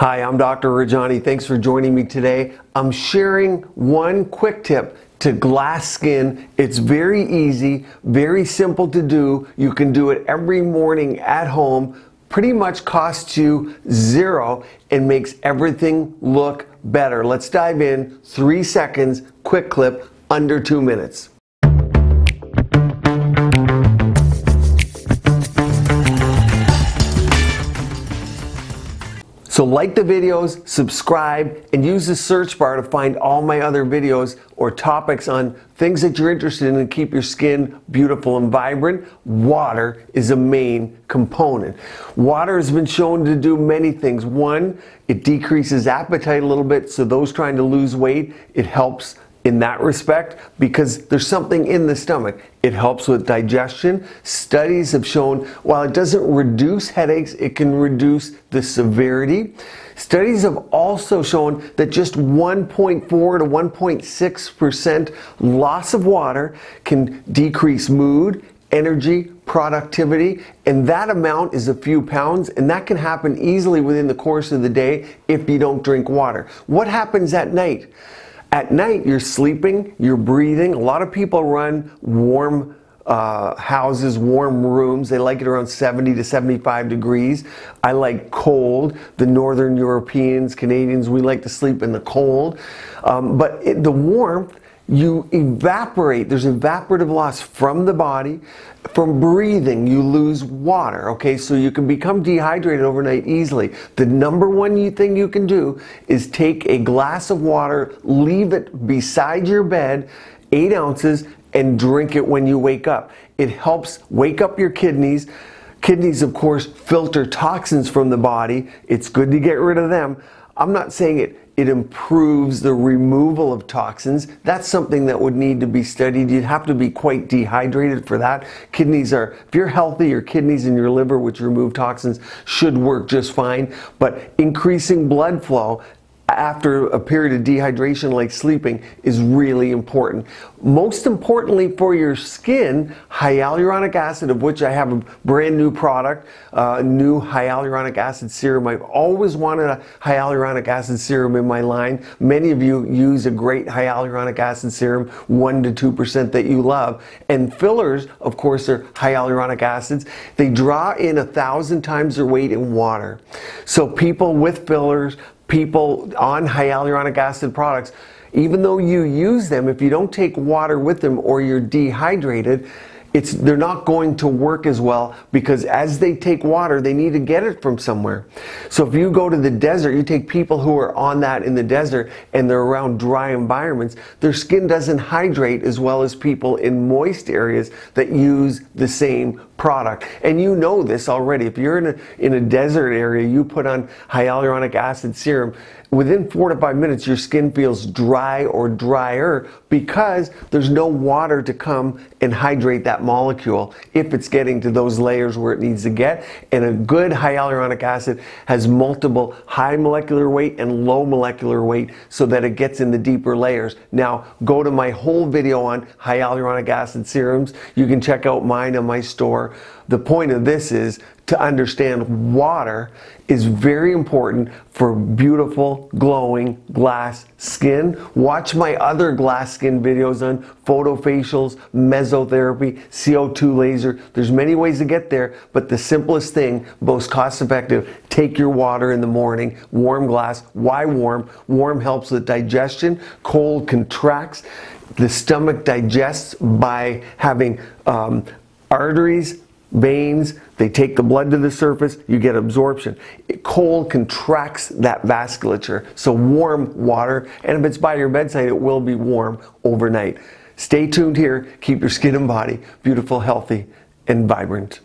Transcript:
Hi, I'm Dr. Rajani. Thanks for joining me today. I'm sharing one quick tip to glass skin. It's very easy, very simple to do. You can do it every morning at home. Pretty much costs you zero and makes everything look better. Let's dive in. Three seconds, quick clip, under two minutes. So like the videos, subscribe, and use the search bar to find all my other videos or topics on things that you're interested in to keep your skin beautiful and vibrant. Water is a main component. Water has been shown to do many things. One, it decreases appetite a little bit, so those trying to lose weight, it helps in that respect because there's something in the stomach. It helps with digestion. Studies have shown while it doesn't reduce headaches, it can reduce the severity. Studies have also shown that just 1.4 to 1.6% loss of water can decrease mood, energy, productivity, and that amount is a few pounds, and that can happen easily within the course of the day if you don't drink water. What happens at night? At night, you're sleeping, you're breathing. A lot of people run warm uh, houses, warm rooms. They like it around 70 to 75 degrees. I like cold. The Northern Europeans, Canadians, we like to sleep in the cold. Um, but it, the warmth you evaporate. There's evaporative loss from the body. From breathing, you lose water. Okay, so you can become dehydrated overnight easily. The number one thing you can do is take a glass of water, leave it beside your bed, eight ounces, and drink it when you wake up. It helps wake up your kidneys. Kidneys, of course, filter toxins from the body. It's good to get rid of them. I'm not saying it it improves the removal of toxins. That's something that would need to be studied. You'd have to be quite dehydrated for that. Kidneys are, if you're healthy, your kidneys and your liver, which remove toxins, should work just fine. But increasing blood flow after a period of dehydration like sleeping is really important. Most importantly for your skin, hyaluronic acid, of which I have a brand new product, a uh, new hyaluronic acid serum. I've always wanted a hyaluronic acid serum in my line. Many of you use a great hyaluronic acid serum, 1 to 2% that you love. And fillers, of course, are hyaluronic acids. They draw in a thousand times their weight in water. So people with fillers, people on hyaluronic acid products, even though you use them, if you don't take water with them or you're dehydrated, it's they're not going to work as well because as they take water they need to get it from somewhere. So if you go to the desert you take people who are on that in the desert and they're around dry environments their skin doesn't hydrate as well as people in moist areas that use the same product. And you know this already. If you're in a, in a desert area, you put on hyaluronic acid serum, within four to five minutes, your skin feels dry or drier because there's no water to come and hydrate that molecule if it's getting to those layers where it needs to get. And a good hyaluronic acid has multiple high molecular weight and low molecular weight so that it gets in the deeper layers. Now, go to my whole video on hyaluronic acid serums. You can check out mine on my store the point of this is to understand water is very important for beautiful, glowing glass skin. Watch my other glass skin videos on photofacials, mesotherapy, CO2 laser. There's many ways to get there, but the simplest thing, most cost effective, take your water in the morning, warm glass. Why warm? Warm helps with digestion, cold contracts. The stomach digests by having um, arteries, veins, they take the blood to the surface, you get absorption. Cold contracts that vasculature, so warm water, and if it's by your bedside, it will be warm overnight. Stay tuned here, keep your skin and body beautiful, healthy, and vibrant.